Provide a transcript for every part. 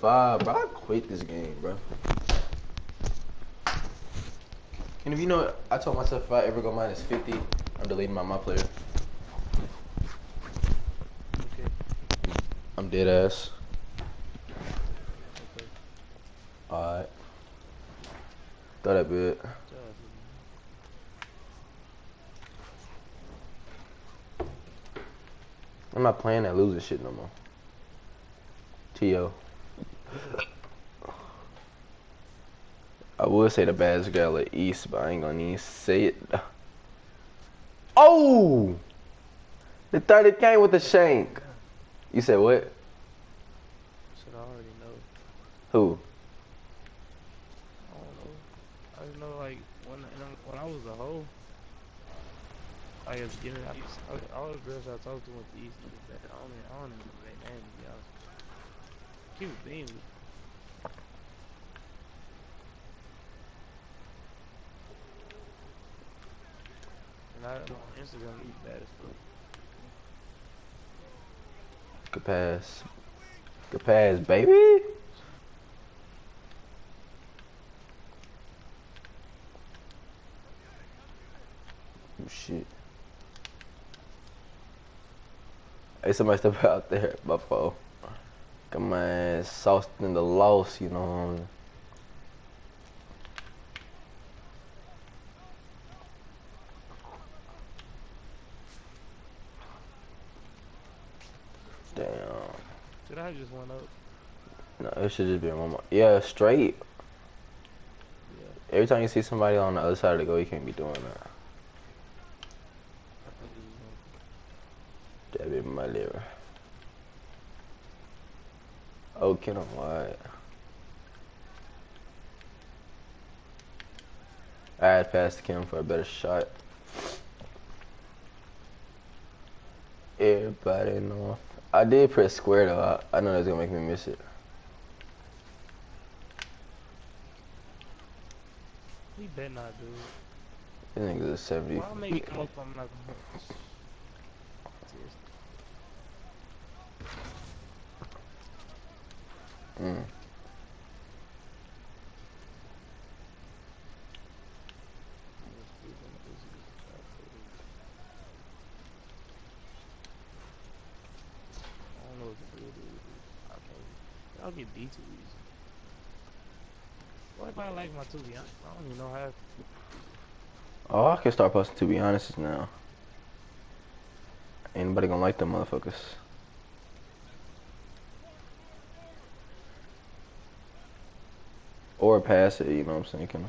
75, bro. I quit this game, bro. And if you know, I told myself if I ever go minus 50, I'm deleting my my player. Okay. I'm dead ass. Okay. Alright. Thought that bit. I'm not playing that losing shit no more. T.O. I would say the baddest girl at East, but I ain't gonna even say it. Oh! The 30 came with the shank. You said what? Should I already know. Who? I don't know. I just know like when when I was a hoe. I guess yeah, I used, I, all the girls I talked to went to East. and that. I don't even, I don't even know their name to be honest. It being. And I on Instagram eat bad as fuck. Good pass. Good pass, baby. Oh, shit. Hey, somebody step out there, my. Got my ass sauced in the loss, you know what I mean? Damn. Should I just went up? No, it should just be one more. Yeah, straight. Yeah. Every time you see somebody on the other side of the goal, you can't be doing that. I think That be my liver. Oh, can I what? I had passed Kim for a better shot. Everybody know. I did press square though. I, I know that's gonna make me miss it. He better not do it. This nigga's a 70. Why make it come up? I'm not gonna. Mm. I don't know what to do with it. I Mm. I'll get D too easy. What if I like my two beyond? I don't even know how. Oh, I can start posting to be honest now. Anybody gonna like them motherfuckers. Or pass it, you know what I'm saying? Can I?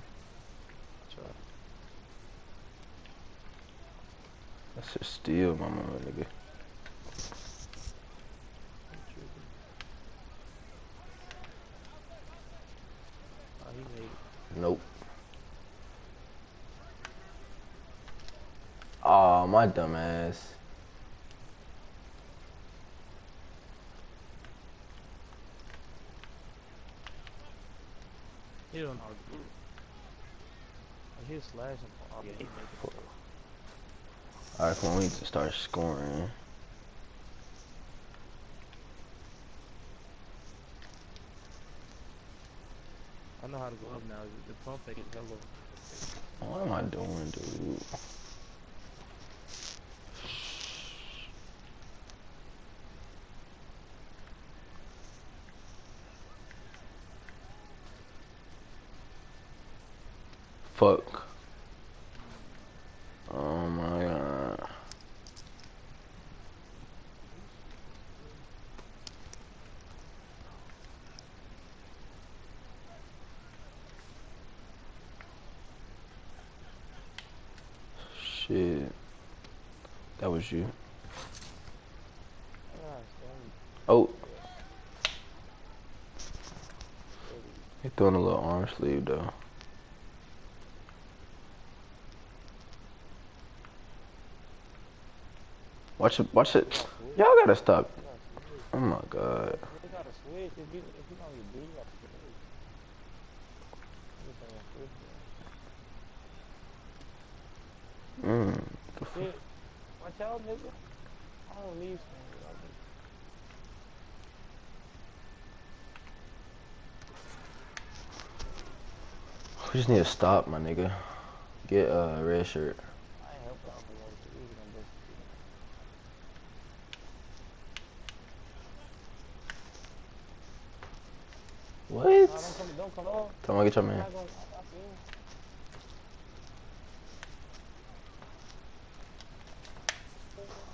That's just steal, my mama, nigga. I'm tripping. Oh, he made it. Nope. Aw, my dumb ass. He don't know how to do it. Like he'll slash him. Oh, yeah, he. Alright, come on, we need to start scoring. I know how to go up now. The pump fake is hello. What am I doing, dude? Fuck. Oh my god. Shit. That was you. Oh. He throwing a little arm sleeve though. Watch it, watch it. Y'all gotta stop. Oh my god. Mm. Watch out, nigga. I don't leave. We just need to stop, my nigga. Get a red shirt. Gonna, I, I feel.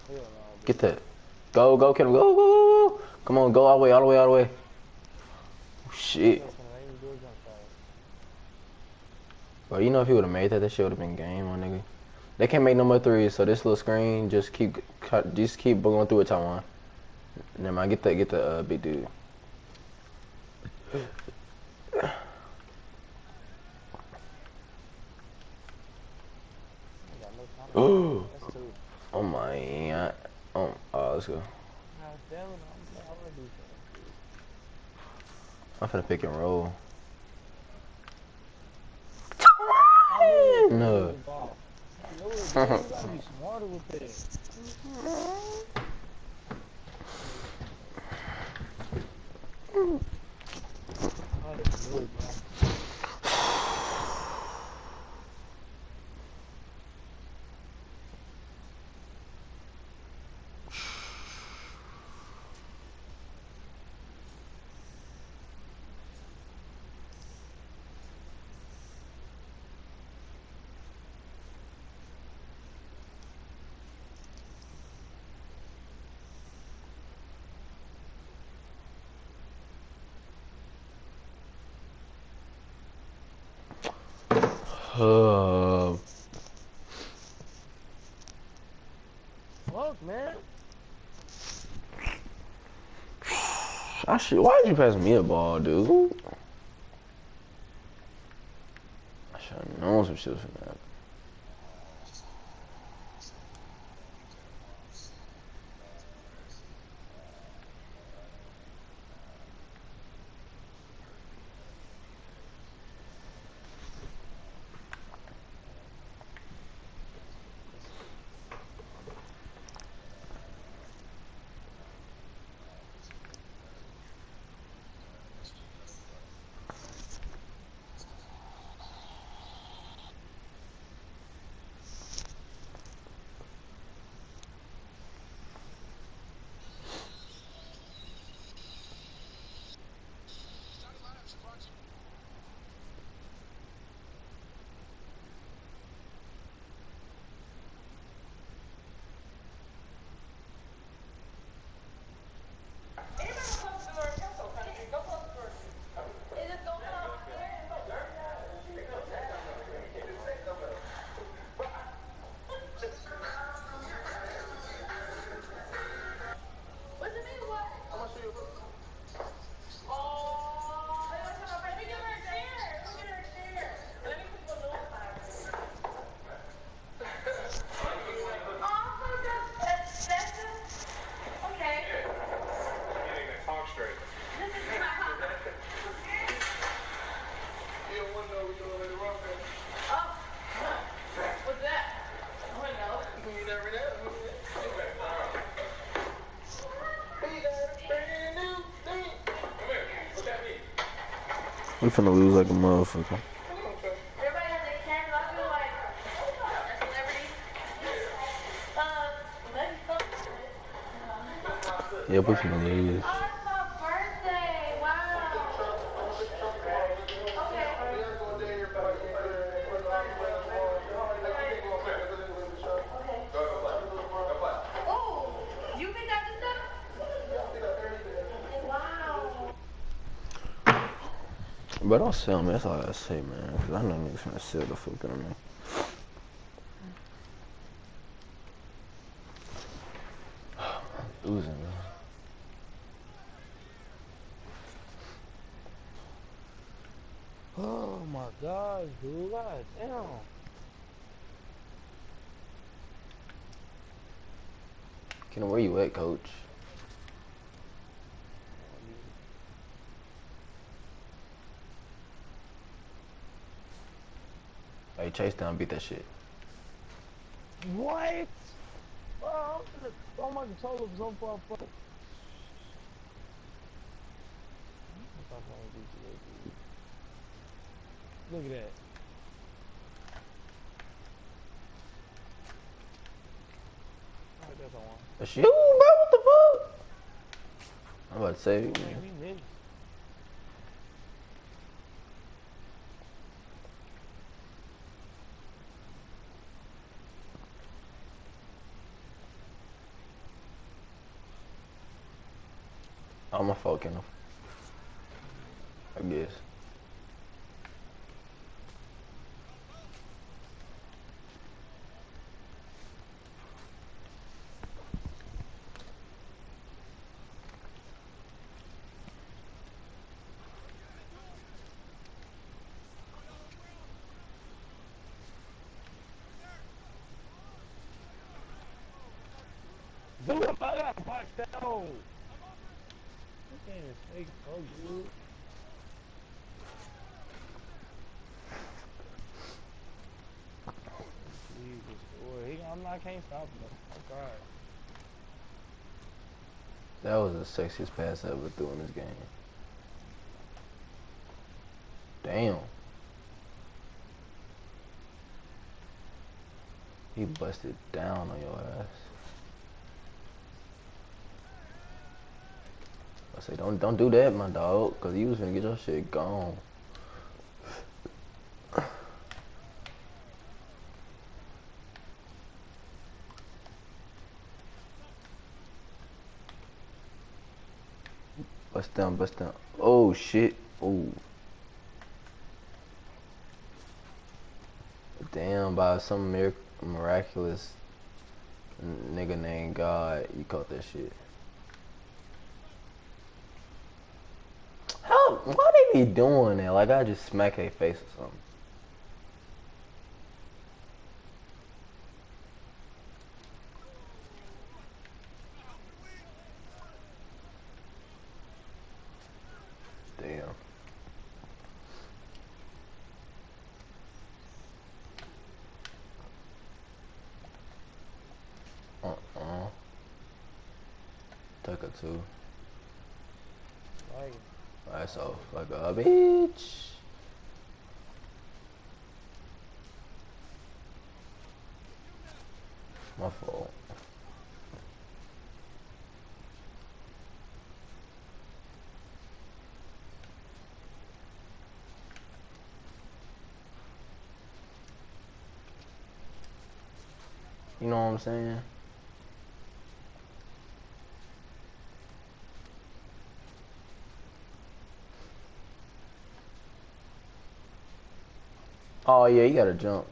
Hell no. Get that. Go, go, Kim. Go, go, go. Come on, go all the way, all the way, all the way. Oh, shit. Bro, you know if he would have made that, that shit would have been game, my nigga. They can't make no more threes, so this little screen just keep just keep going through it, Taiwan. Never mind, get that, get the uh, big dude. I got no time. Oh, oh my, god. oh, oh, let's go. God damn it, I'm playing all finna pick and roll. I knew. No. Ball. I knew it, bro. You gotta be smarter with that. I knew it, bro. Uh, Fuck, man. I should, why did you pass me a ball, dude? I should have known some shit was gonna happen. We finna lose like a motherfucker. Yeah, we finna lose. oh, it's my birthday. Wow. Okay. Oh, you picked out this stuff? Wow. But don't sell me, that's all I say, man. Cause I know niggas to sell the fuck out of me. Losing, man. Oh my gosh, dude. God damn. Kenna, where you at, coach? Chase down beat that shit. What? Oh, oh my controller was so. Look at that. That's you, bro. What the fuck? I'm about to say. Dude, I got boxed out. This game good. Jesus, boy, he, I'm not, I can't stop him. God. That was the sexiest pass I ever threw in this game. Damn. He busted down on your ass. I say, don't don't do that, my dog, cause you was gonna get your shit gone. Bust down, bust down. Oh shit. Oh. Damn, by some mir- miraculous nigga named God, you caught that shit. How? Why doing that? Like I just smack their face or something. Damn. Uh-uh. Took a two. Like, That's off like a bitch. My fault. You know what I'm saying? Oh yeah, you gotta jump.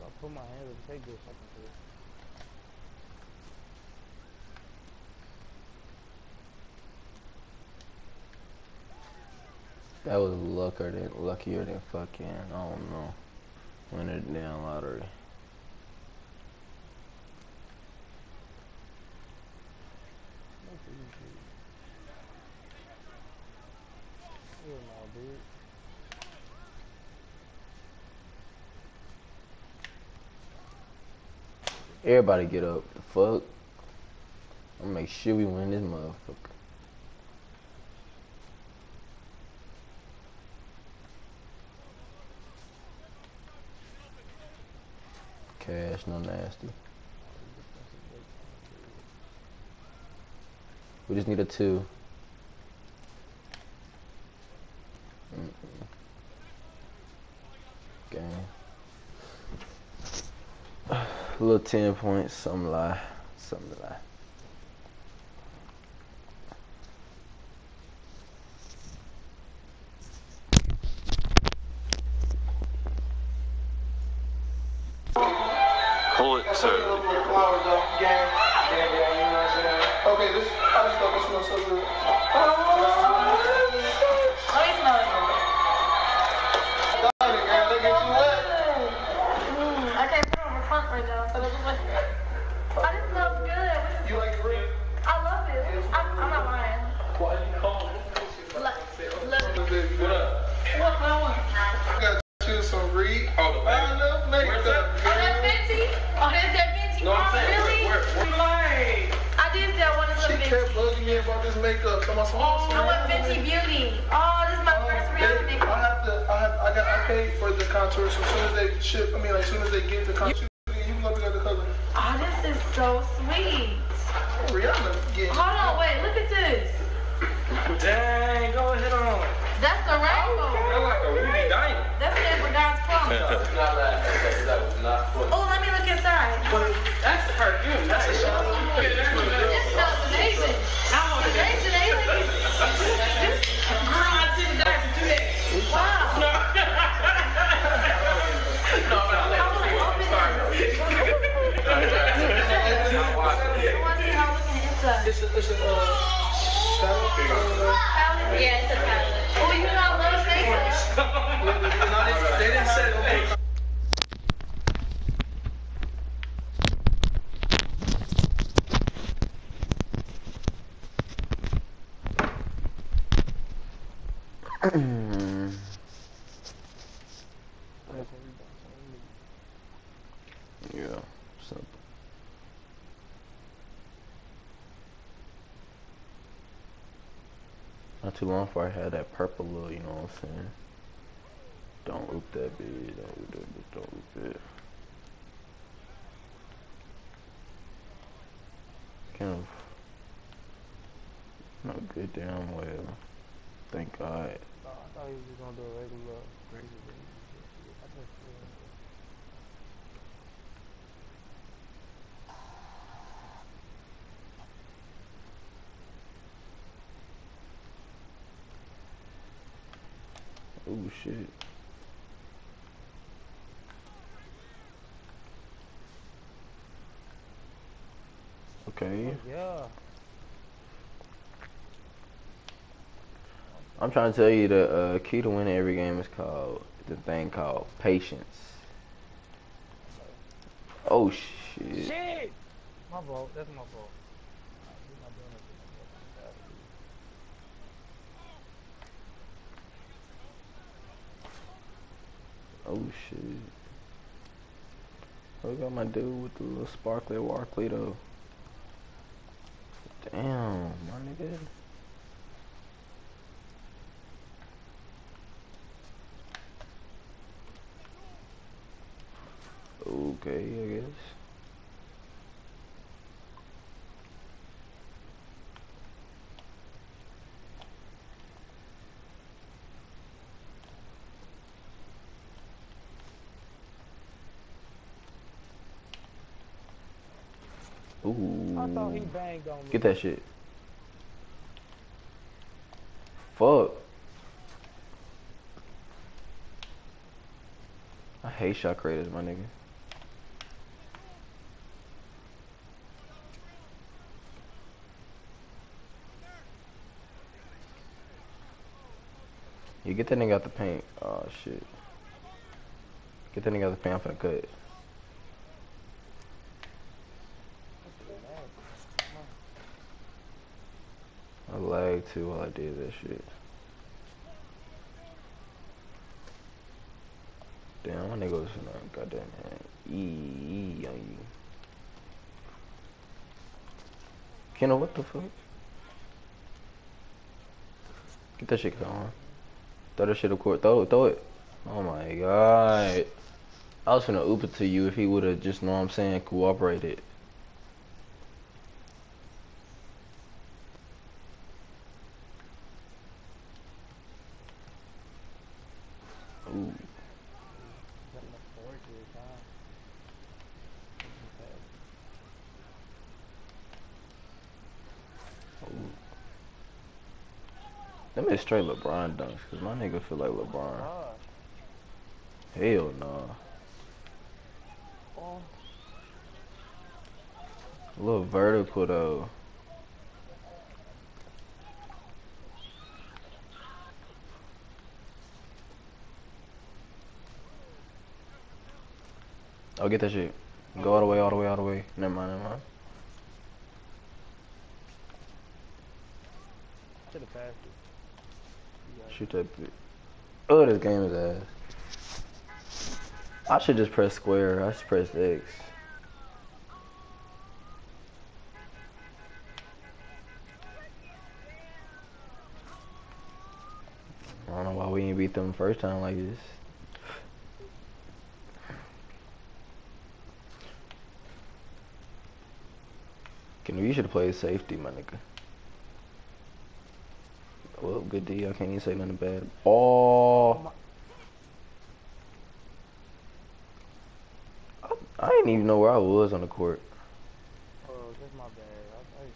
I put my hands up, take this. I can. That was luckier than luckier than fucking I don't know. The damn lottery. Look at these dudes. Hell no, dude. Everybody get up. The fuck? Gonna make sure we win this motherfucker. Cash, no nasty. We just need a two. Mm-mm. Game. A little 10 points, some lie. Some lie. Pulitzer. Okay, this I just thought this smelled so good. Oh. Contour. So as soon as they ship, I mean, like, as soon as they get the contour, too long before I had that purple little, you know what I'm saying? Don't oop that bitch, don't oop that bitch, don't oop it. Kind of not good damn well. Thank God. I thought he was just gonna do a regular crazy baby. I just feel Oh shit. Okay. Yeah. I'm trying to tell you the uh, key to winning every game is called the thing called patience. Oh shit. Shit! My fault. That's my fault. We're not doing this. Oh shit. Oh, Look at my dude with the little sparkly warkly though. Damn, my nigga. Okay, I guess. Ooh. I thought he banged on me. Get that shit. Fuck. I hate shot creators, my nigga. You get that nigga out the paint. Oh shit. Get that nigga out the paint. I'm finna cut. Lagged too while I did that shit. Damn, my nigga was in there. Goddamn. E, e on you. Kendall, what the fuck? Get that shit going. Throw that shit up court. Throw it, throw it. Oh my god. I was finna oop it to you if he would've just, know what I'm saying, cooperated. Ooh. Them is straight LeBron dunks, cause my nigga feel like LeBron. Hell no. Oh, A little vertical though. I'll get that shit. Go all the way, all the way, all the way. Never mind, never mind. should have passed it. Shoot that bitch. Oh, this game is ass. I should just press square. I should press X. I don't know why we didn't beat them first time like this. Can we should play safety, my nigga. Well, good i can't even say nothing bad. Oh. I, I didn't even know where I was on the court. Oh, my. I, I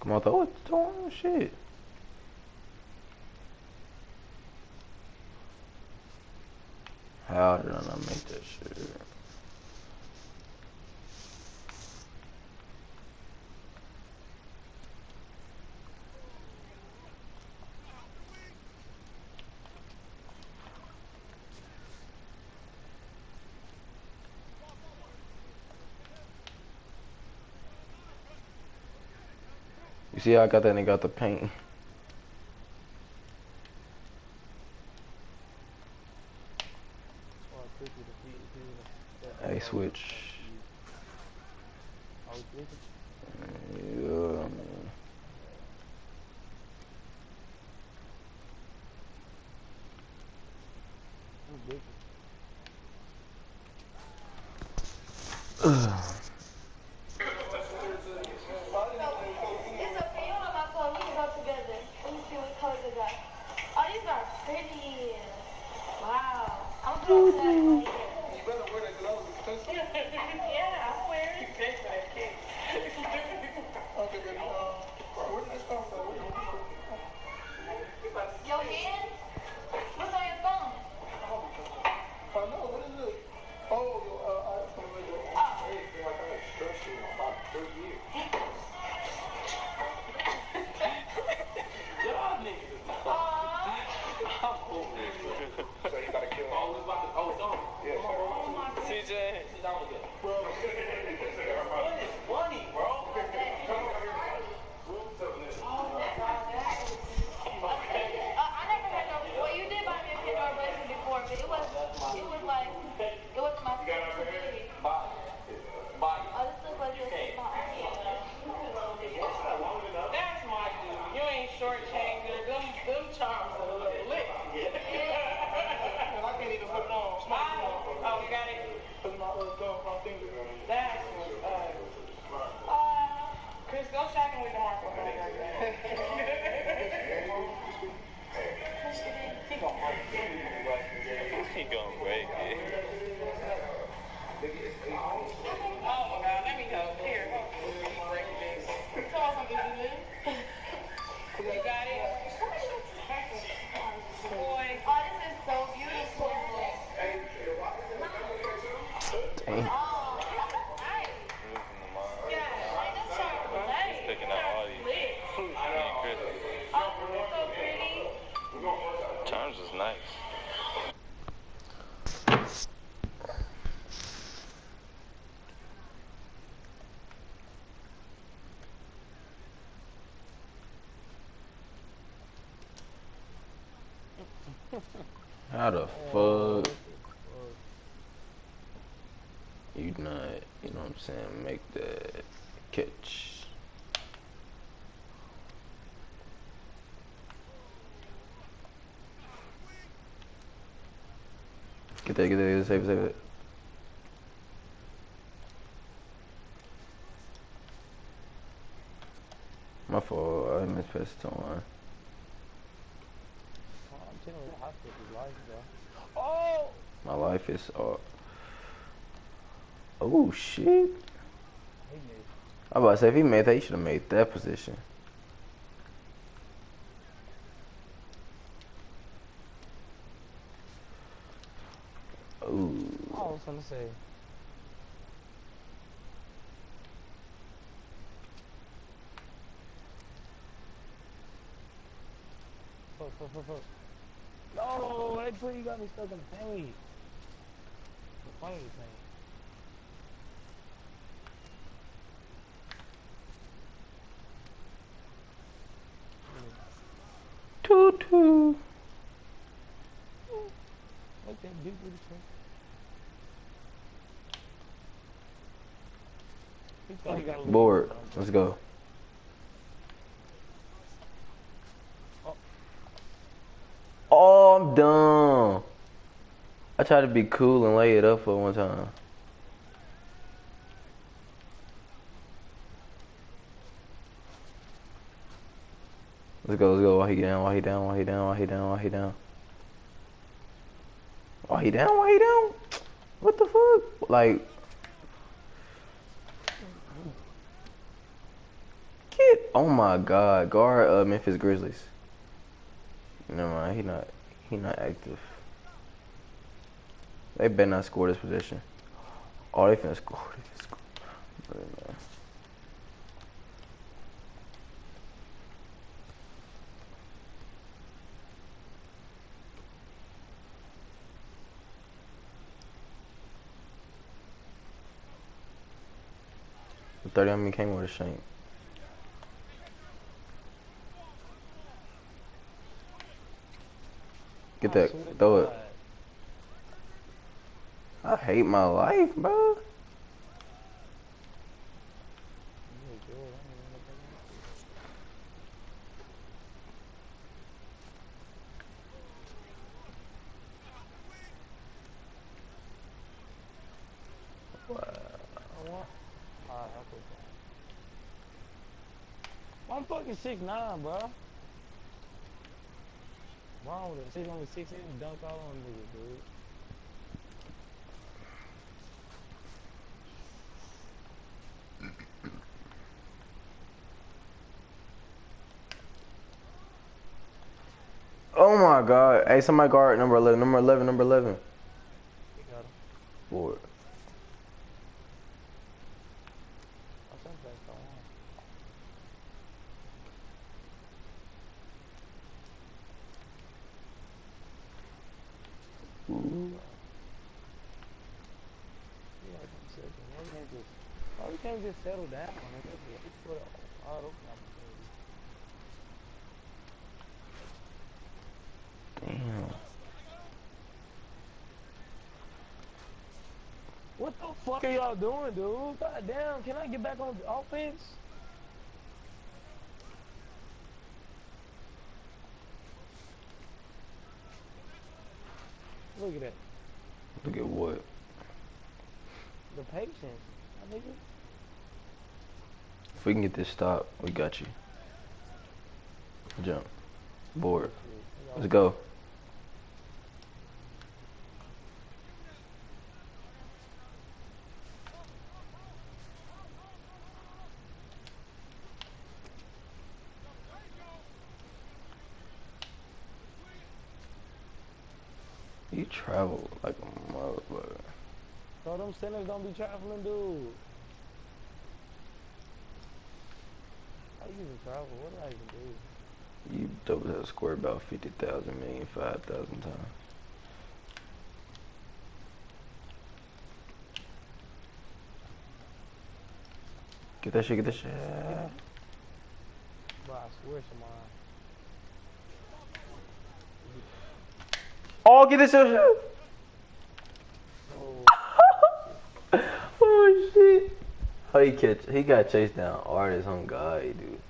Come on, throw it. Throw it. Shit. How did I not make that shit? You see how I got that and got the paint. switch you not, you know what I'm saying, make the catch. Get that, get that, get that, save it, save it. My fault, I mispressed on. Oh! My life is up. Oh shit. I about to say if he made that, he should have made that position. Ooh. I was gonna say. Fuck, fuck, fuck, fuck. No, that play you got me stuck in the paint. The paint. didn't really. Board. Let's go. Oh. oh, I'm dumb. I tried to be cool and lay it up for one time. Let's go, let's go. Why he down, why he down, why he down, why he down, why he down. Why he down? Why he down? What the fuck? Like, get. Oh my God, guard uh, Memphis Grizzlies. Never mind. He not. He not active. They better not score this position. Oh, they finna score. They score. 30 on me came with a shank. Get that, throw it. I hate my life, bro. Yeah, good. I don't even know what that is. What? I want. Alright, I'll put that. I'm fucking six nine, bro. Wrong with it. Six only six eight dunk all on niggas, dude. Oh my god. Hey, somebody guard number 11. Number 11, number 11. You got him. Board. I think that's the one. Ooh. Yeah, I can second. Why we can't just, why we can't just settle down on it? That's what- it's for all those opportunities. Damn. What the fuck are y'all doing, dude? God damn, can I get back on offense? Look at that. Look at what? The patience. My nigga. If we can get this stop, we got you. Jump. Board. Let's go. You travel like a motherfucker. Bro, them sinners don't be traveling, dude. Even travel. What I even do? You double that square about 50,000 million, 5,000 times. Get that shit, get that shit. Bro, I swear my Oh, get this shit. oh, oh shit. Oh, he catch, he got chased down. Artist on God, dude.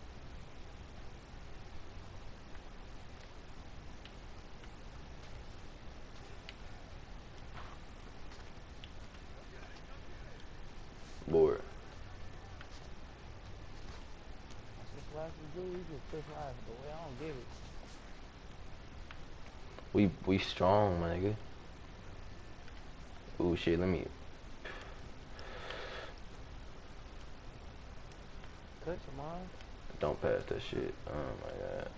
It. We we strong, my nigga. Ooh shit, let me Touch your mind. don't pass that shit. Oh my god.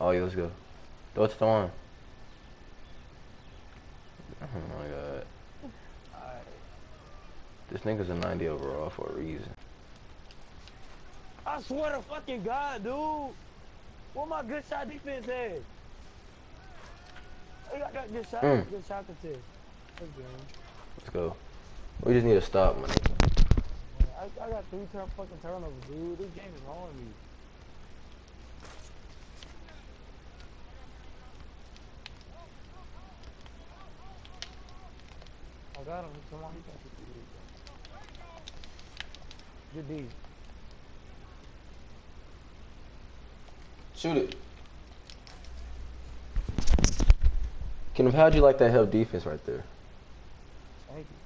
Oh yeah, let's go. Throw it to the one. Oh my god. Alright. This nigga's a 90 overall for a reason. I swear to fucking God, dude. What my good shot defense at? I got good shot, Mm. good shot contest. That's good. Let's go. We just need to stop, my nigga. Man, I, I got three turn fucking turnovers, dude. This game is on me. I got him. Come on, you got this. Good D. Shoot it. Kenneth, how'd you like that help defense right there? Thank you.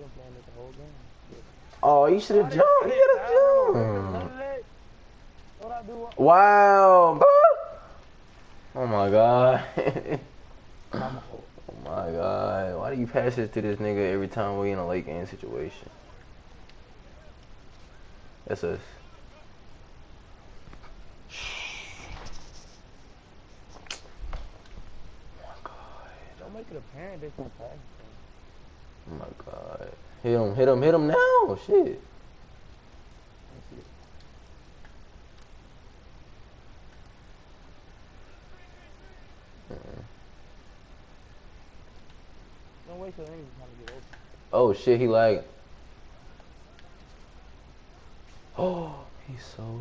I've been playing it the whole game. Oh, you should have jumped. You should have jumped. of that. What I do? wrong? Wow. bro. Oh my god. Oh my god. Why do you pass it to this nigga every time we in a late game situation? That's us. Oh my god. Don't make it apparent they can pass. Oh my god. Hit him, hit him, hit him now. Oh, shit. Don't wait till anything's trying to get open. Oh shit, he like. Oh, he's so. Oh,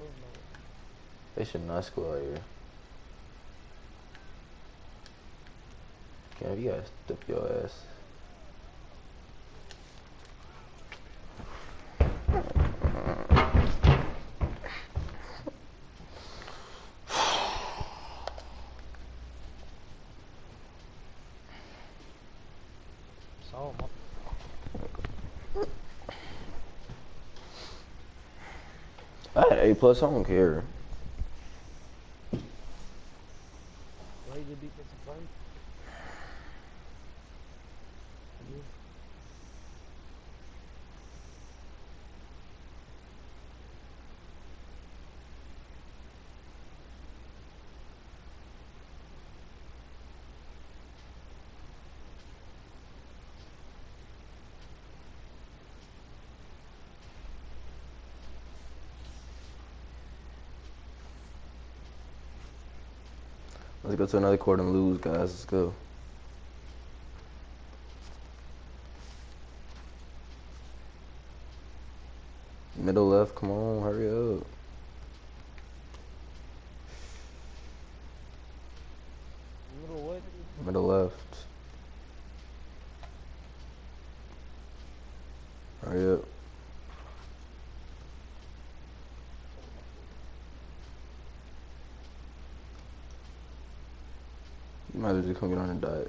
no. They should not score out here. Cam, you gotta step your ass. So, my A plus. I don't care. Raise your defensive play. Yeah. Let's go to another quarter and lose, guys. Let's go. Middle left, come on, hurry up. Middle what? Middle left. Hurry up. You might as well just come get on and die.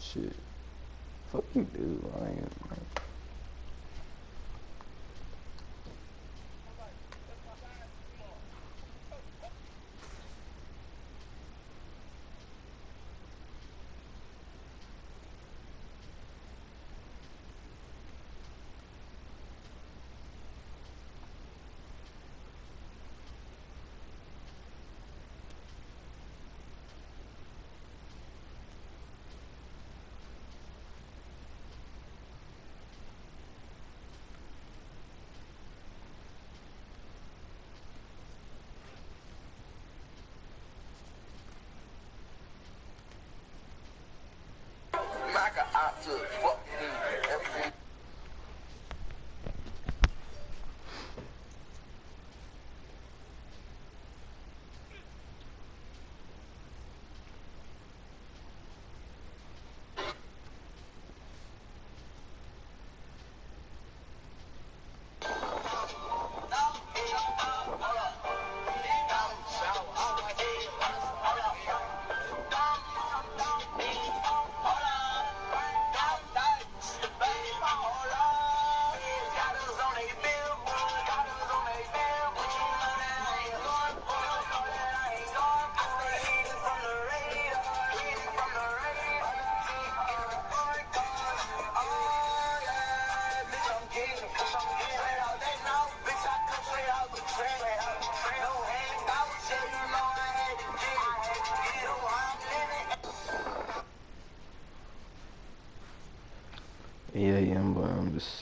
Shit. Fuck you, dude. I ain't. I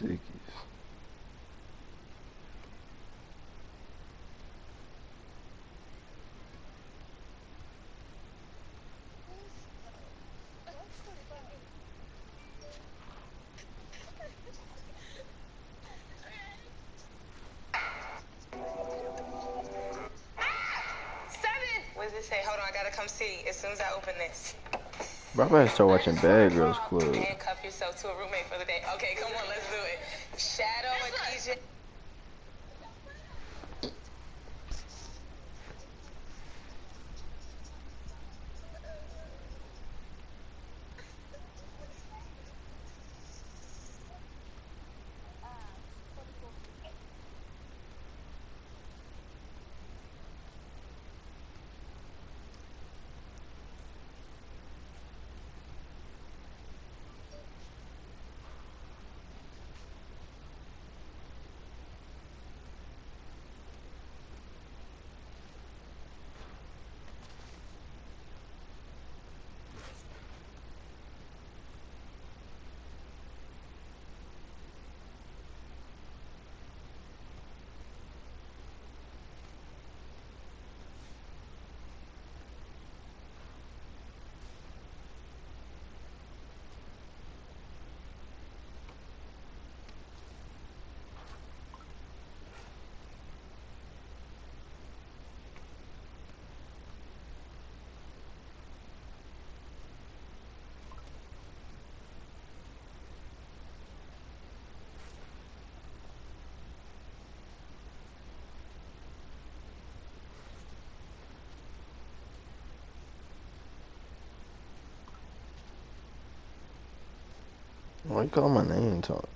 18. Seven. What does it say? Hold on, I gotta come see as soon as I open this. Bro, I better start watching Bad Girls Club. Handcuff yourself to a roommate for the day. Okay, come on, let's do it. Call my name, Tom.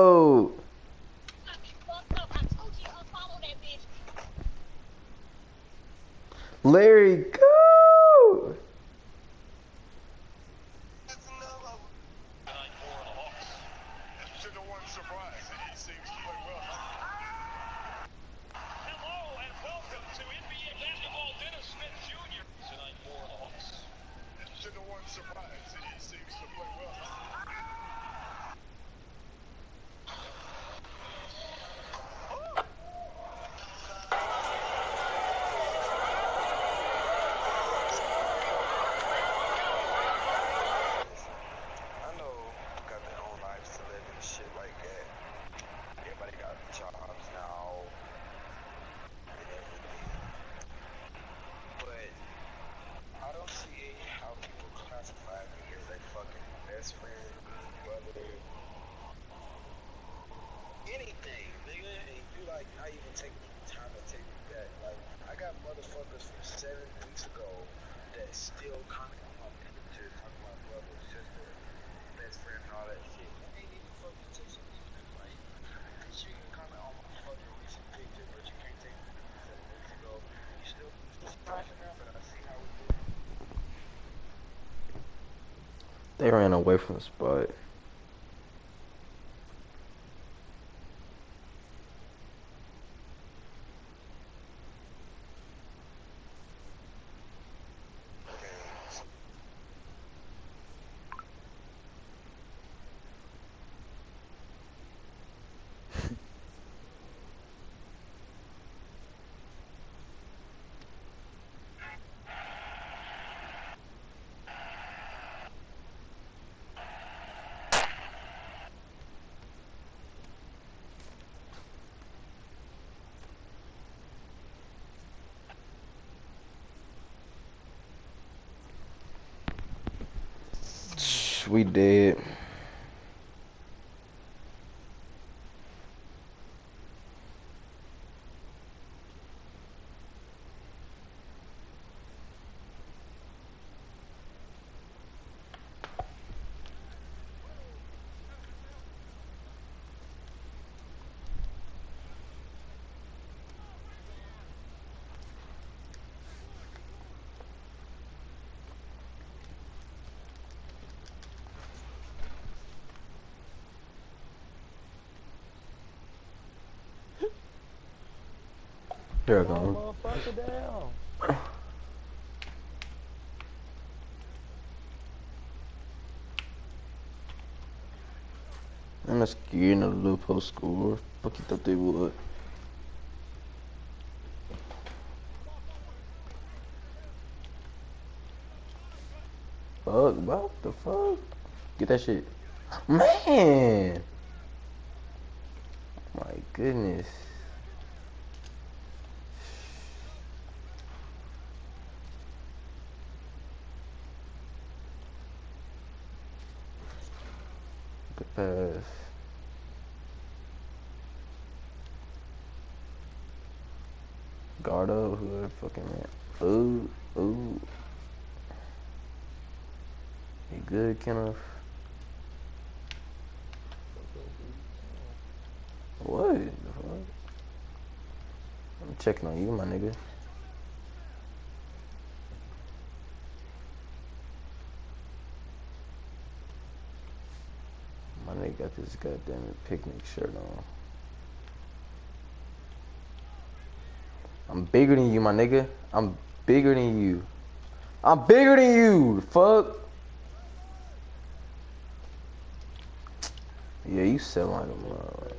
on wavelengths, but we did. Here I go. I'm scared of the loophole score. Fuck you thought they would. Fuck, what the fuck? Get that shit. Man! My goodness. Fucking man. Ooh, ooh. You good, Kenneth? What? The fuck? I'm checking on you, my nigga. My nigga got this goddamn picnic shirt on. Bigger than you, my nigga. I'm bigger than you. I'm bigger than you. Fuck. Yeah, you sound like a mother.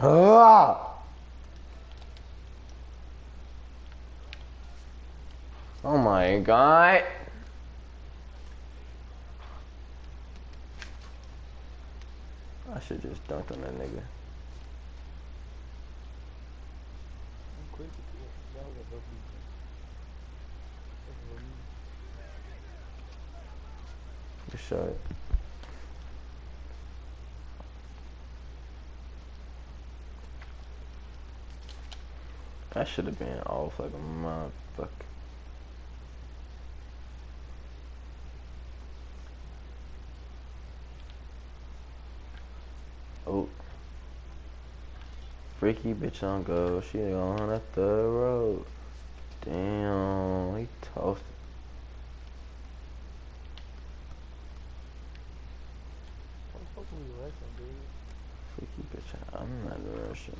Ah! My god. I should just dunked on that nigga. Good shot. That should have been off like a motherfucker. Oh. Freaky bitch on go. She on up the road. Damn. He dude? Freaky bitch. I'm not rushing.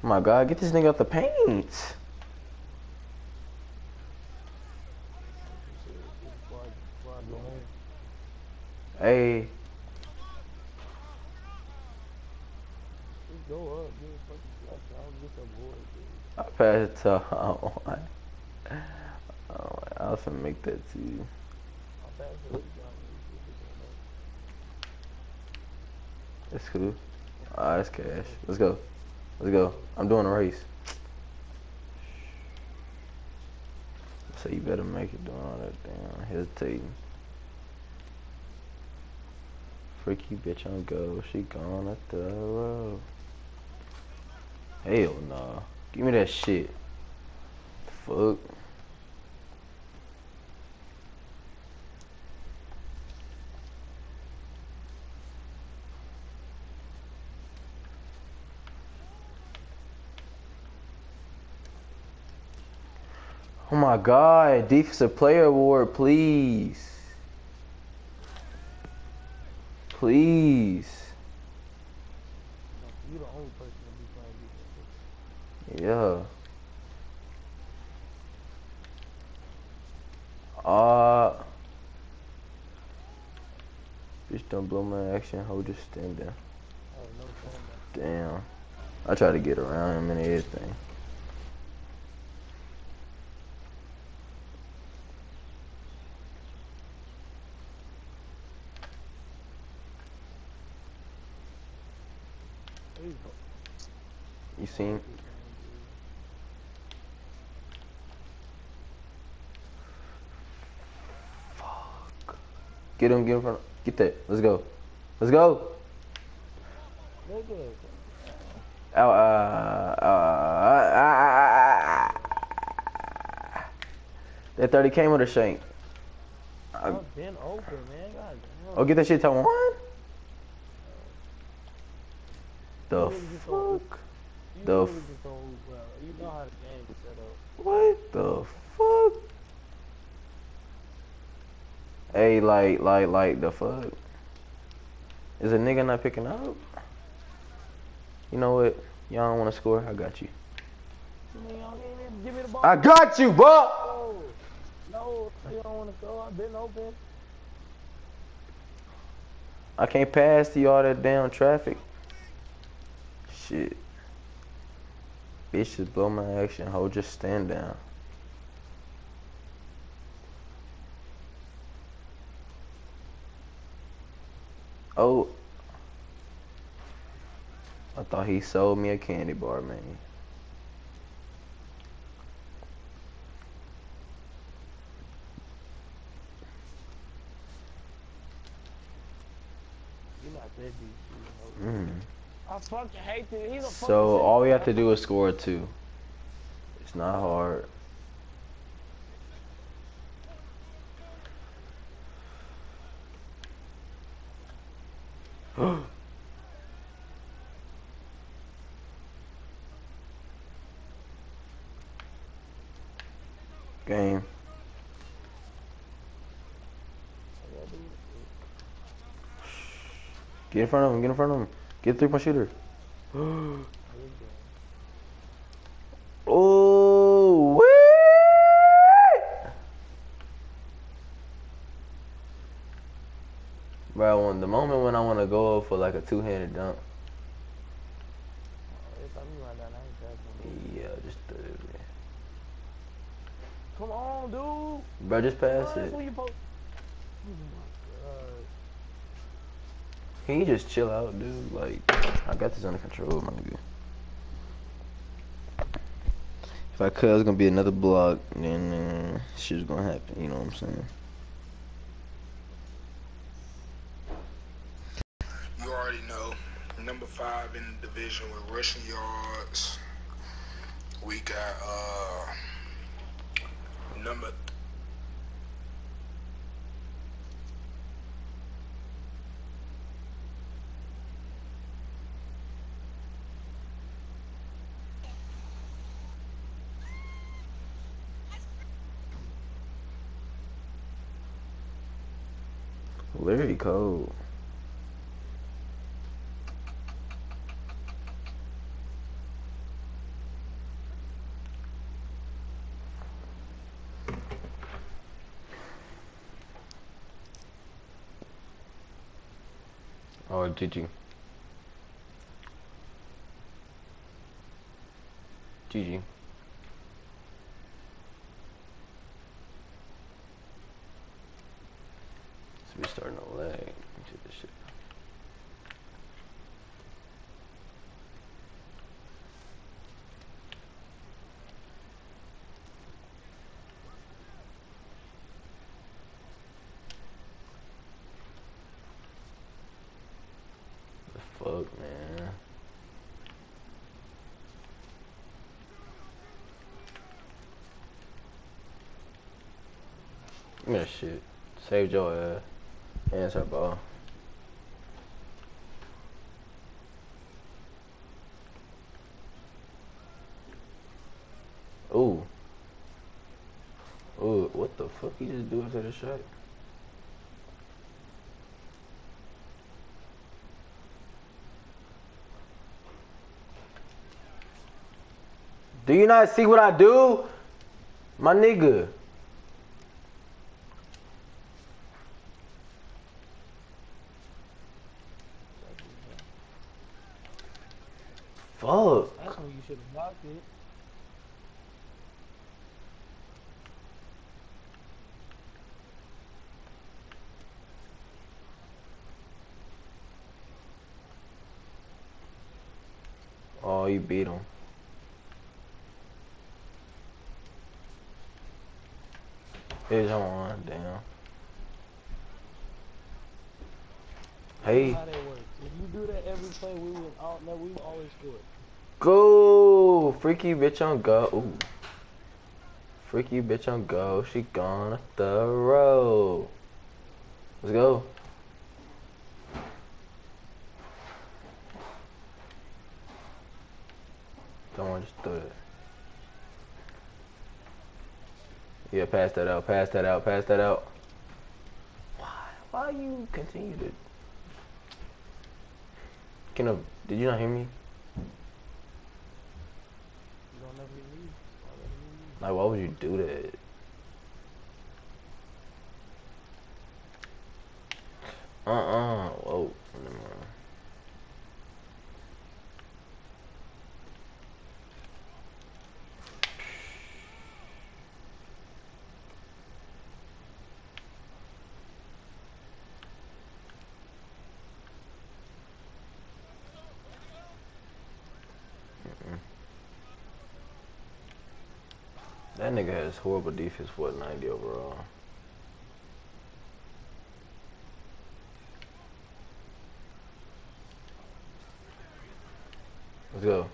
Oh my god, get this nigga out the paint. Some shit. Before I, before I go home. Hey, Just go up, get a fucking flush. I don't get some board, dude. I passed it to Hawaii. Oh, I was gonna make that to you. I'll pass it to John. Let me see if That's cool. Ah, that's cash. Let's go. Let's go. I'm doing a race. So you better make it doing all that damn hesitating. Freaky bitch on go. She gone up the road. Hell nah. Give me that shit. Fuck. Oh my god, defensive player award, please. Please. No, you the only person that be playing defense. Yeah. Uh Bitch don't blow my action, hold just stand there. Damn. I try to get around him and everything. You seen? Fuck. Get him, get in front. Get that. Let's go. Let's go. Ow, uh, uh, uh, that 30 came with a shank. I, I've been open, man. Oh, get that shit to one? The You really just don't- fuck? The really f- just don't lose well. You know how the game is set up. What the fuck? Hey, like, like, like, the fuck? Is a nigga not picking up? You know what? Y'all don't want to score? I got you. You mean y'all ain't even give me the ball? I got you, bro! No, no, you don't want to go. I've been open. I can't pass to all that damn traffic. Shit. Bitch, just blow my action. Hold, just stand down. Oh. I thought he sold me a candy bar, man. Mm. I fucking hate this. so all we have to do is score two. It's not hard. Game. Get in front of him. Get in front of him. Get three point shooter. Oh, wee! Bro, when the moment when I want to go for like a two handed dunk, If I'm right now, I ain't passing. yeah, just do it. man. Come on, dude. Bro, just pass That's it. you. Oh. Can you just chill out, dude? Like, I got this under control, my nigga. If I could, it's gonna be another block, then uh, shit's gonna happen. You know what I'm saying? You already know. In the division with rushing yards. We got uh number Larry Code. Oh, GG. GG. So we starting to lag into this shit. The fuck, man. That shit. Saved your uh, ass. Answer ball. Ooh. Ooh, what the fuck he just do after the shot? Do you not see what I do? My nigga. Fuck. That's when you should have blocked it. Oh, you beat him. Here's on, damn. Hey, How that works. If do play, we would all no, we would always score. go! Freaky bitch on go. Ooh. Freaky bitch on go. She gonna throw. Let's go. Don't want to just throw it. Yeah, pass that out, pass that out, pass that out. Why? Why you continue to? Did you not hear me? Like, why would you do that? Uh-uh. Whoa. Never mind. That nigga has horrible defense for a 90 overall. Let's go.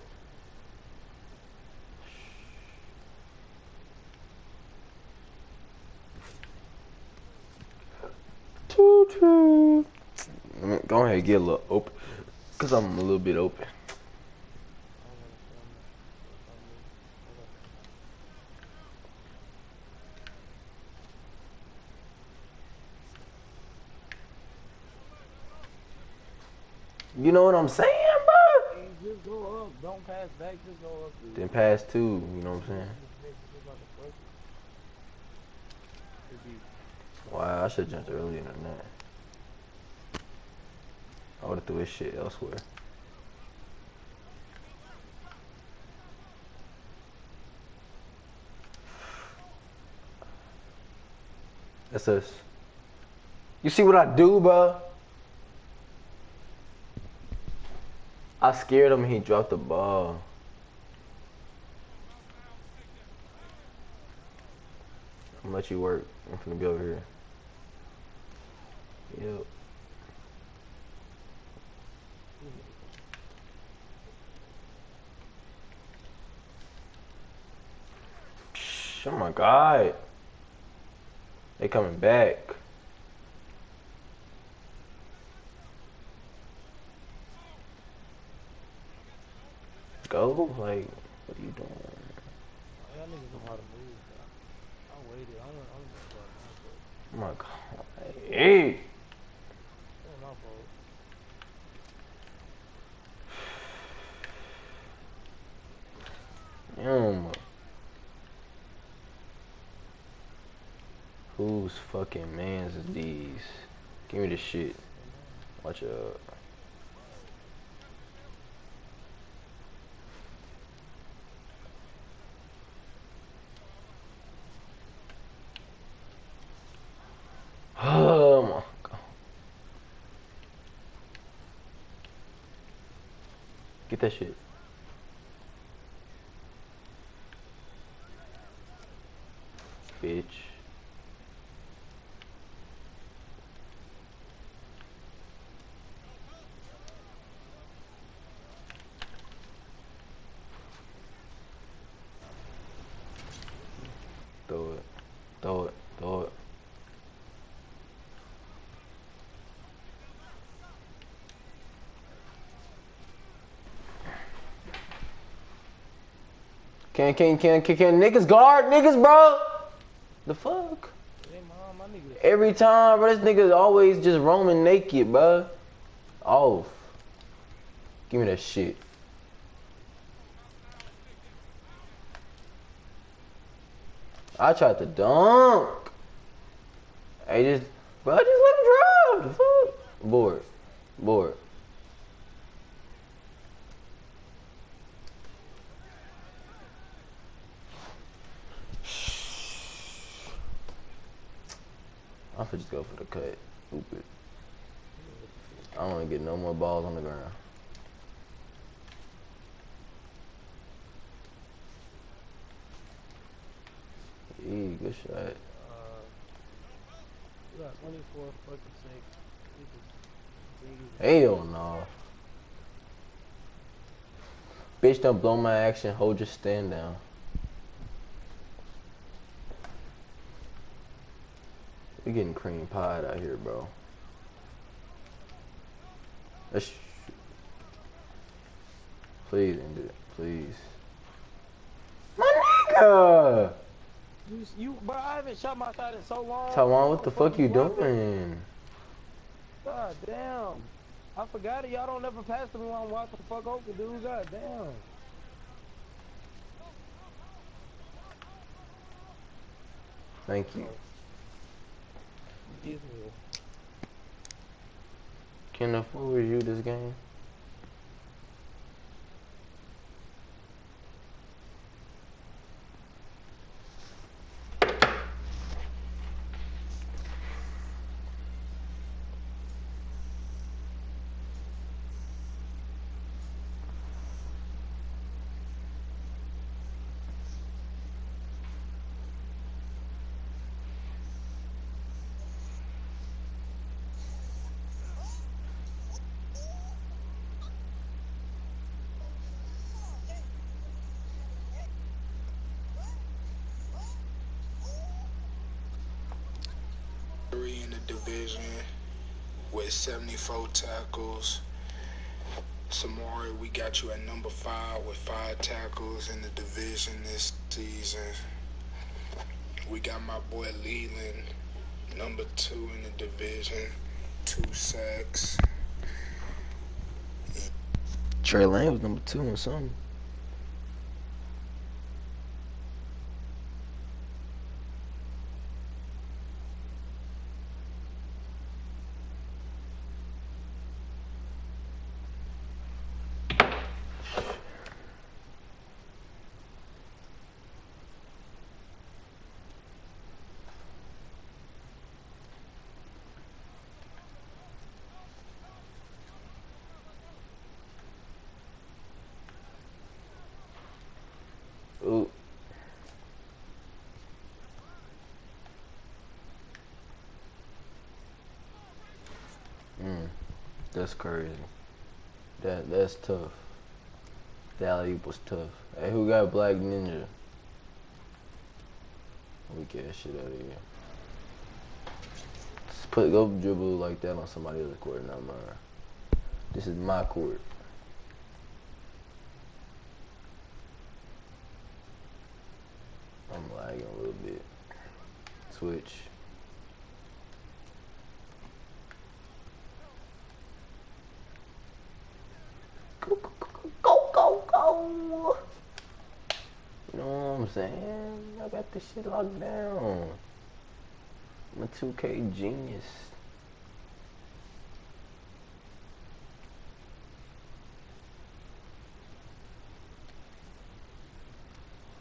Let me- Go ahead, get a little open. Cause I'm a little bit open. You know what I'm saying, bro? Hey, Just go up. Don't pass back. Just go up. dude. Then pass two, you know what I'm saying? Wow, I should have jumped earlier than that. I would have threw his shit elsewhere. That's us. You see what I do, bro? I scared him. He dropped the ball. I'm gonna let you work. I'm gonna be over here. Yep. Oh my god. They coming back. Like, what are you doing? Y'all niggas know how to move. bro. I waited. I don't. I don't know my god. Hey. It wasn't my fault. Oh, Damn. Whose fucking mans is these? Give me the shit. Watch out. Oh my god. Get that shit. Bitch. Throw it. Throw it. Throw it. Can can can can, can niggas guard niggas, bro? The fuck? Every time, bro, this nigga's always just roaming naked, bro. Off. Give me that shit. I tried to dunk. Hey, just, bro, just let him drive. The fuck? Board. Board. I'm just go for the cut. Stupid. I don't want to get no more balls on the ground. Eee, good shot. Uh, we got 24 fucking. Hell no. Bitch, don't blow my action. Hold your stand down. We getting cream pied out here, bro. Let's. Please end it, please. My nigga. You, you, bro, I haven't shot my shot in so long. Taiwan, what the fuck you Fucking doing? God damn. I forgot it. Y'all don't never pass to me while I'm watching the fuck open, dude. God damn. Thank you. Kenneth, what you this game? In the division with 74 tackles. Samari, we got you at number five with five tackles in the division this season. We got my boy Leland, number two in the division, two sacks. Trey Lane was number two or something. Ooh. Mm, that's crazy. That that's tough. Alley was tough. Hey, who got Black Ninja? Weak ass shit out of here. Just put go dribble like that on somebody else's court, not mine. This is my court. I'm lagging a little bit. Switch. Go, go, go, go, go, go. You know what I'm saying? I got this shit locked down. I'm a 2K genius.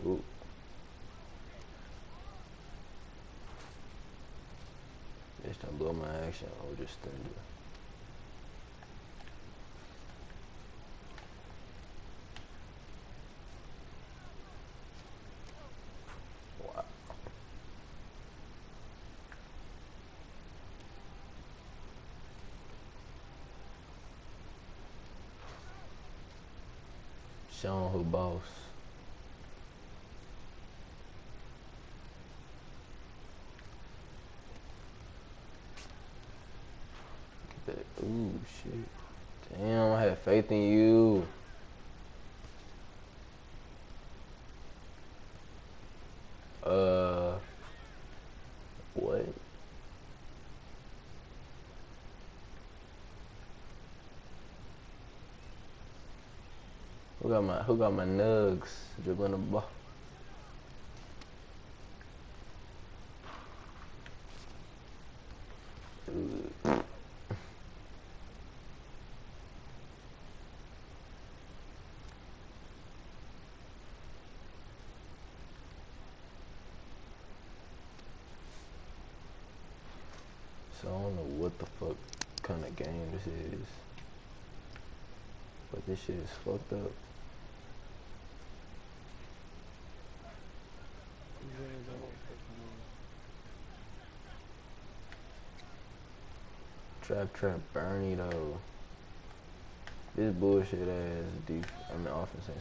Ooh. Bitch, don't blow my action. I'll just stand there. Wow. Sean who boss. Ooh, shit. Damn, I had faith in you. Uh, what? Who got my Who got my nugs dribbling the ball? So I don't know what the fuck kind of game this is. But this shit is fucked up. Trap trap Bernie though. This bullshit ass def I mean offense ain't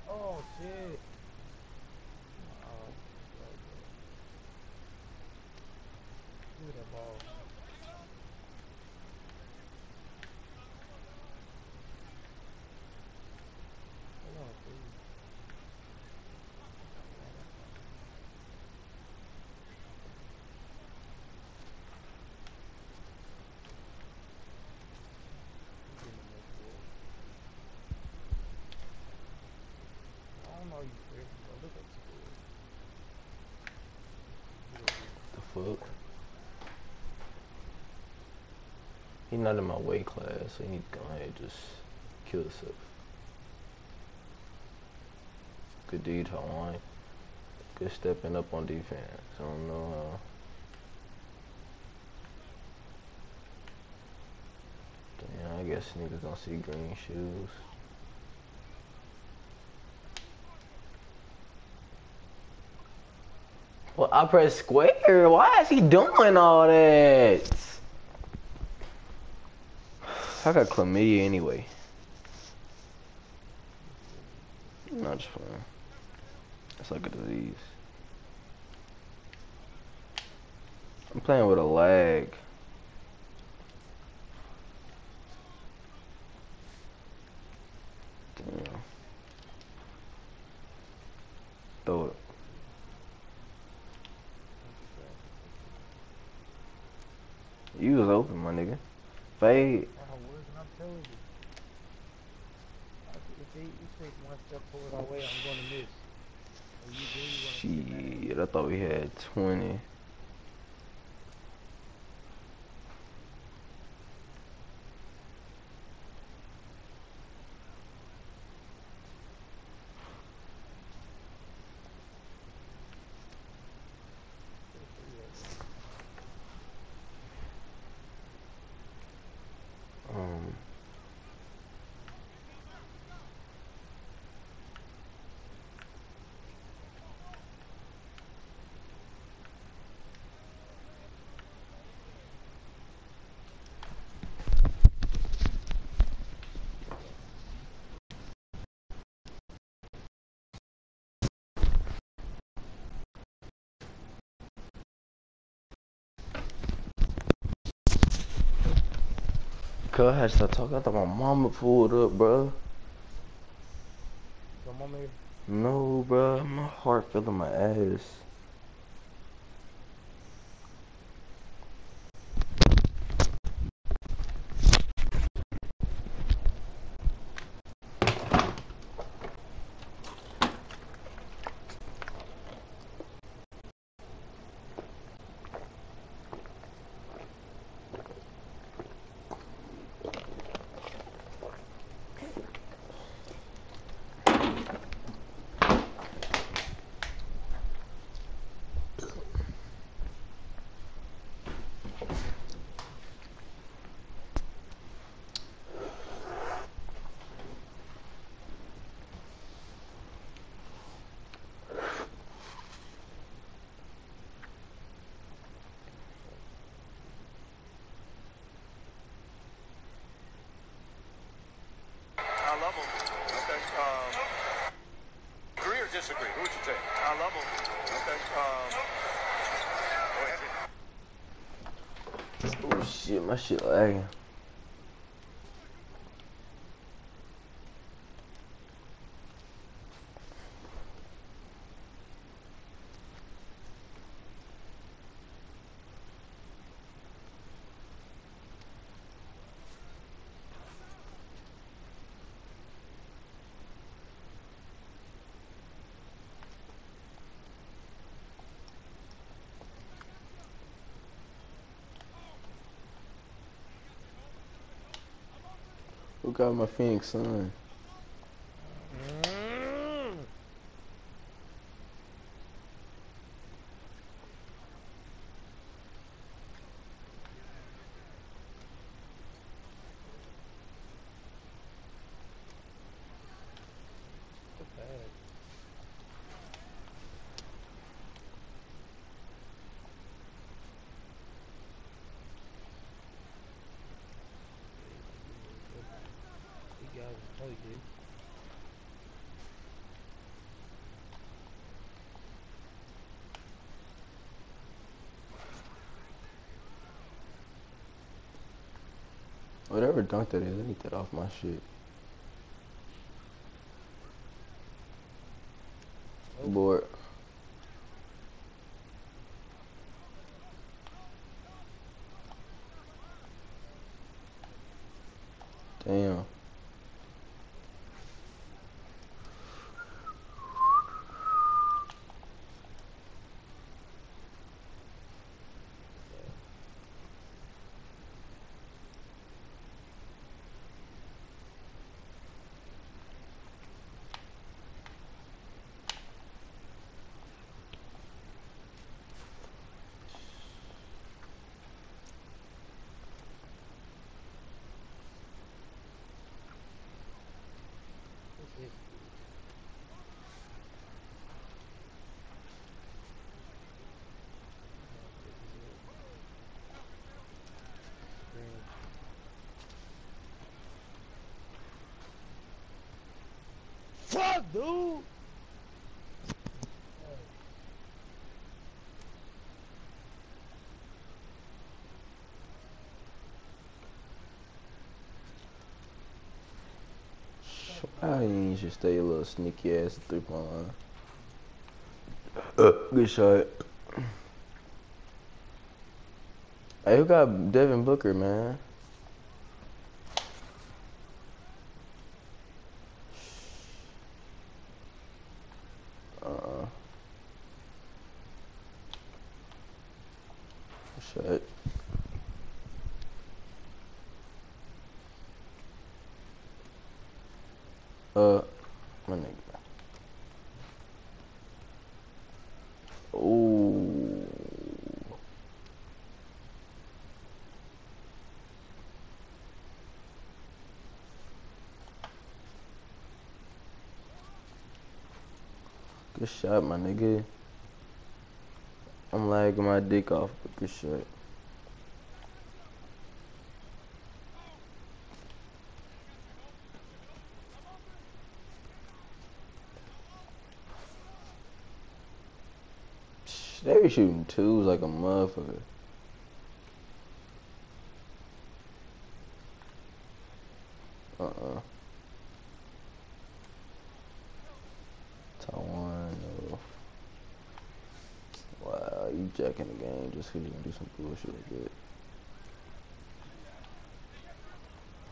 fuck? He not in my weight class, so he need to go ahead and just kill himself. Good deed, Hawaii. Good stepping up on defense. I don't know how. Damn, I guess niggas don't see green shoes. I press square. Why is he doing all that? I got chlamydia anyway. Not just fun. It's like a disease. I'm playing with a lag. Damn. Throw it. You was open, my nigga. Fade. I was, and I'm telling you. I think If they, you take one step forward our way, I'm gonna miss. And you do, you're gonna get mad. Shit, I thought we had 20. Um, Cuz I had to start talking. I thought my mama pulled up, bro. Your mama here? No, bro. My heart feeling my ass. High level. Okay. Um, agree or disagree? Who would you take? High level. Okay. Um, go ahead. Oh shit, my shit lagging. Who got my Phoenix Sun? Mm. So bad. Oh, Dude. Whatever dunk that is, I need that off my shit. Dude? Why you should stay a little sneaky ass at three point line? Uh, good shot. Hey, who got Devin Booker, man? Uh. Shit. Uh, my nigga. Ooh. Good shot, my nigga. I'm lagging my dick off, with this shit. They be shooting twos like a motherfucker. Uh-uh. Taiwan, no. Wow, you jacking the game just 'cause you can do some bullshit like that.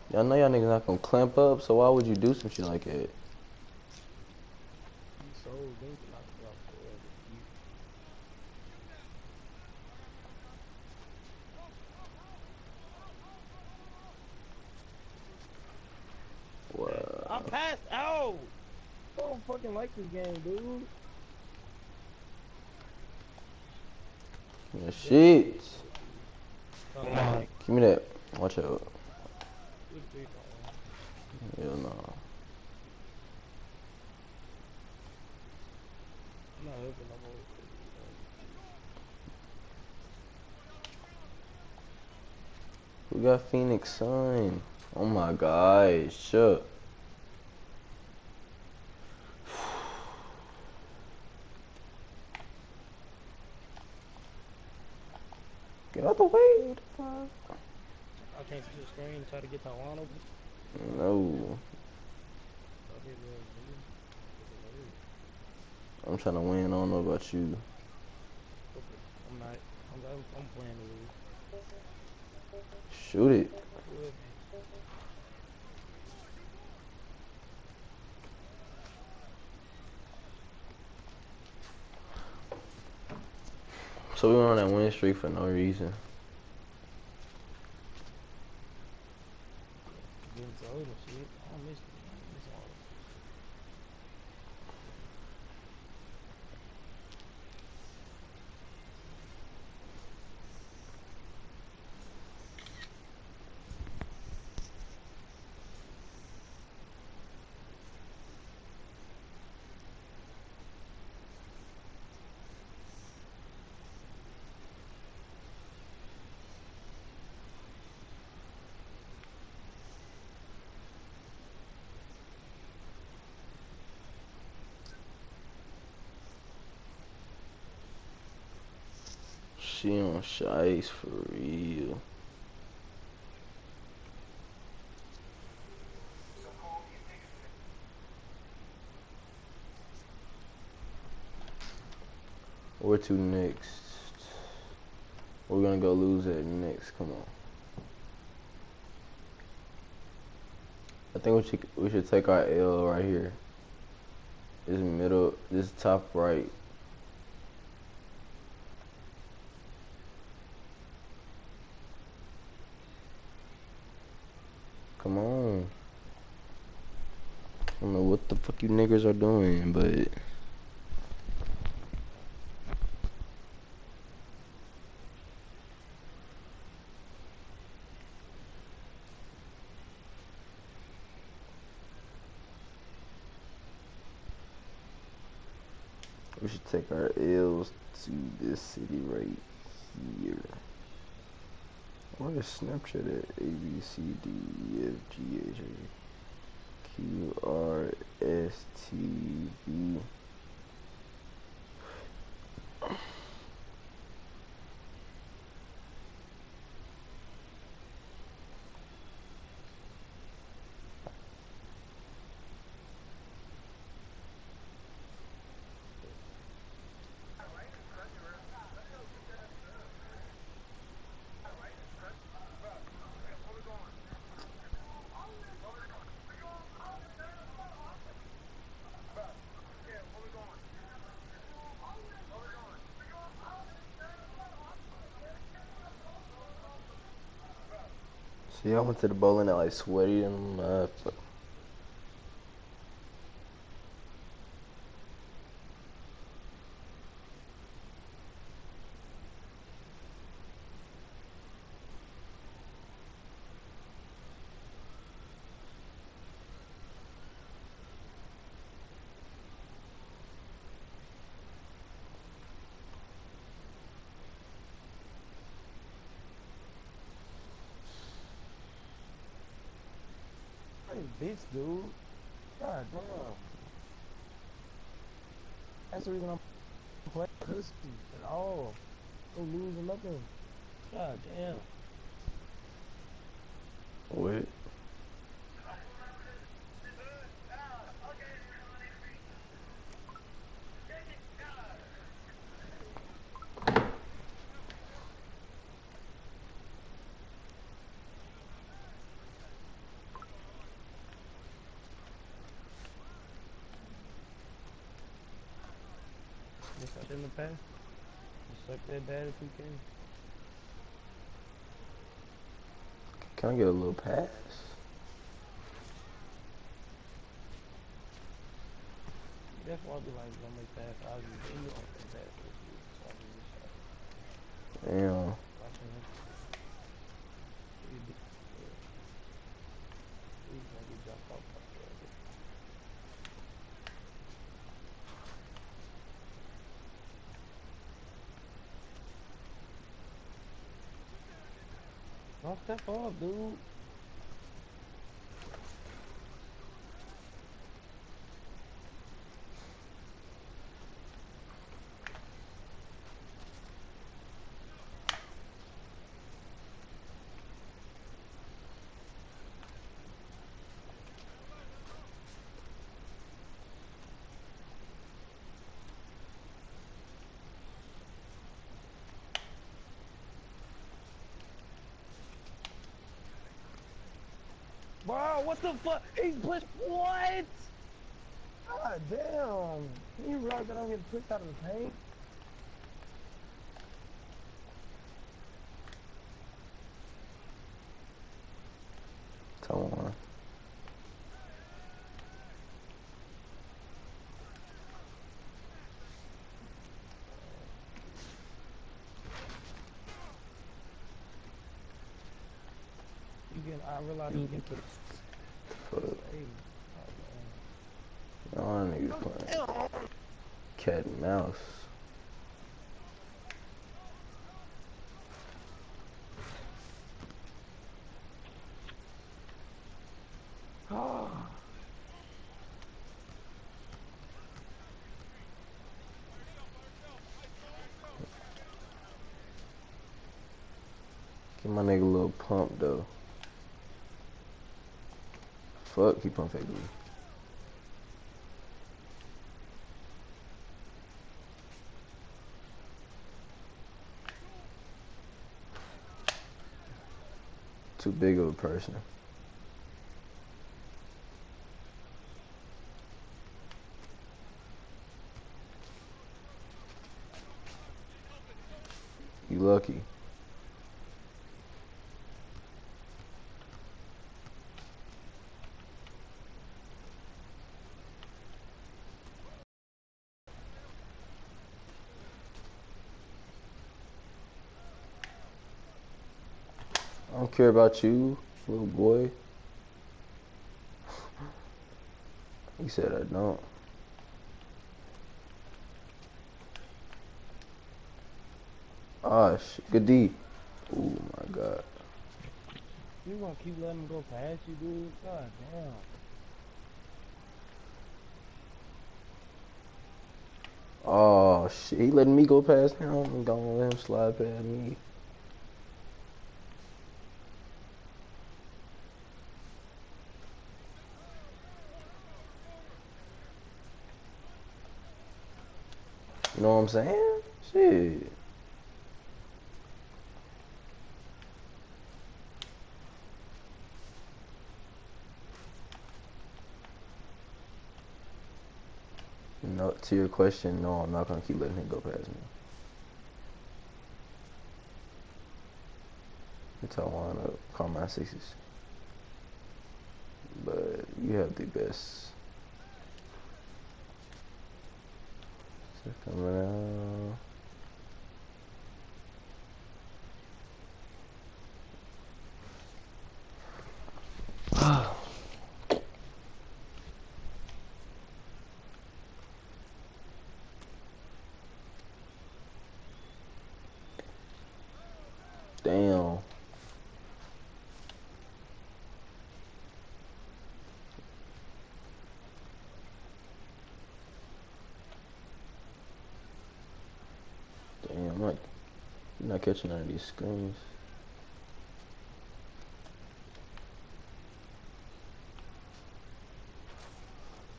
Y'all know y'all niggas not gonna clamp up, so why would you do some shit like that? You so dangerous. I forgot it. I passed out. I don't fucking like this game, dude. Yeah, shit. Come on. Give me that. Watch out. Hell no. More. We got Phoenix Sun. Oh my gosh. Shut. Get out the way. What the fuck? I can't see the screen. Try to get Taiwan open. No. I did well, dude. I'm trying to win. I don't know about you. I'm not. I'm, I'm, playing the lose. Shoot it. So we went on that win streak for no reason. Getting to old and shit. I don't miss it. I don't miss all this. She on shice for real. Where to next? We're gonna go lose it next. Come on. I think we should we should take our L right here. This middle, this top right. Come on. I don't know what the fuck you niggers are doing, but we should take our L's to this city right here. What is Snapchat at? A B C D E F G H I Q R S T V. See, I went to the bowling alley sweaty and uh, Hey, bitch, dude. God damn. That's the reason I'm playing pussy at all. No losing nothing. God damn. wait. You suck in the past? You suck that bad if you can. Can I get a little pass? That's why I be like, gonna make that I'll just you don't make that for you. So I just be Damn. watching him. He'd yeah. He's gonna be jumped off like that. Don't step up, dude. Bro, what the fuck? He's pushed. What? God damn. You realize that I'm getting pushed out of the paint? Come on. You get, I realize you get to the Fuck. hey, Y'all niggas playing cat and mouse. Give my nigga a little pump though. Fuck, he pump faking Too big of a person. You lucky. care about you, little boy. He said, I don't. Ah, shit. Good D. Oh, my God. You gonna keep letting him go past you, dude? God damn. Oh, shit. He letting me go past him? and going and let him slide past me. You know what I'm saying? Shit. No, to your question, no, I'm not gonna keep letting him go past me. Until I up call my sixes. But you have the best. Coming out. Damn. Damn, I'm not, I'm not catching none of these screens.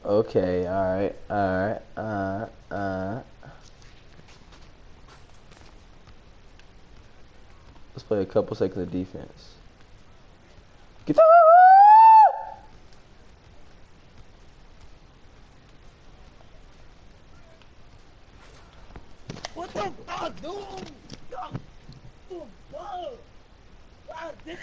Okay, alright, alright, uh, uh. Let's play a couple seconds of defense. Get the What the fuck, dude? God, dude, fuck. God damn.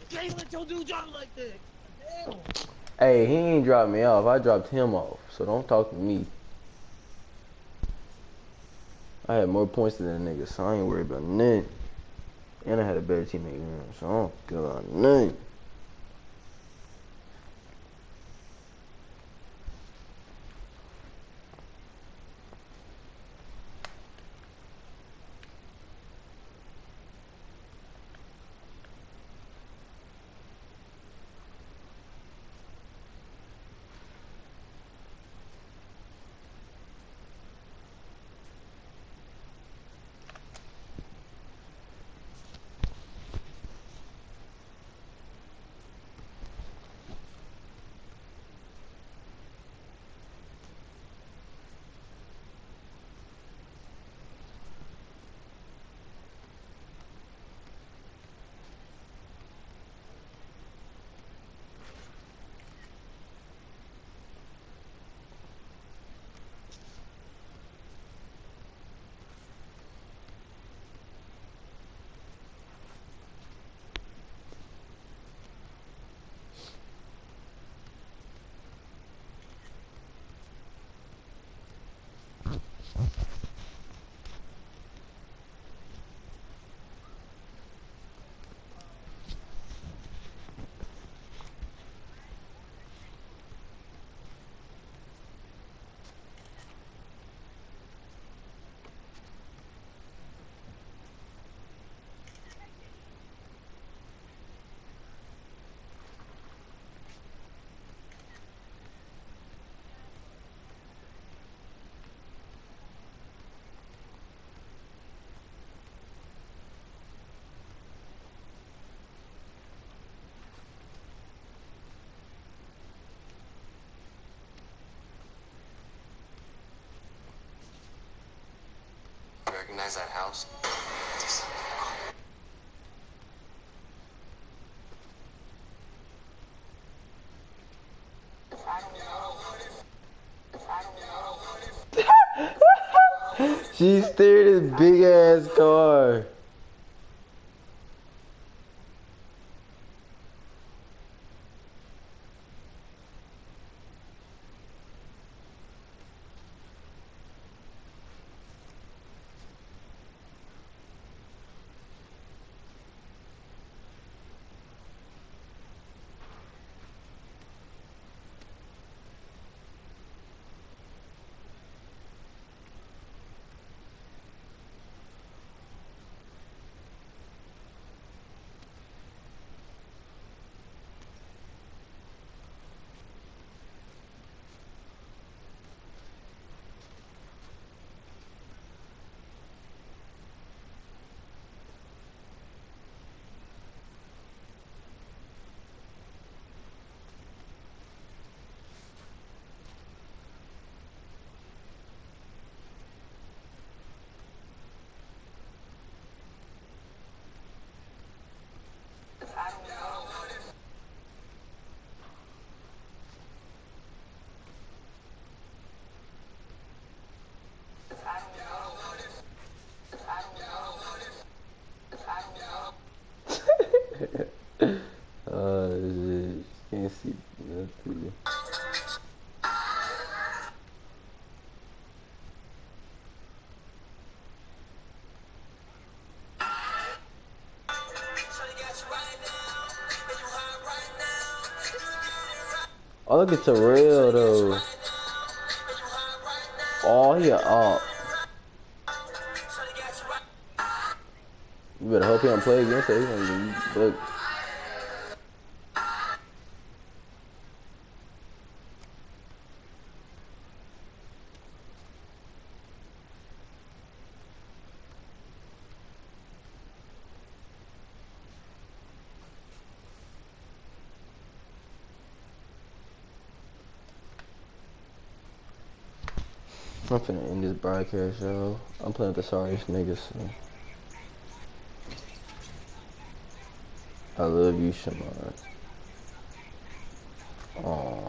You can't drop like. Damn. Hey, he ain't dropped me off. I dropped him off. So don't talk to me. I had more points than that nigga, so I ain't worried about nothing. And I had a better teammate so I don't care about nothing. Recognize that house? She steered his big ass car. Yeah. Oh, look at Terrell though. Oh, he a up. You better hope he don't play against it. He's gonna be. I'm finna end this broadcast, yo. I'm playing with the sorriest niggas. So. I love you, Shamar. Aww.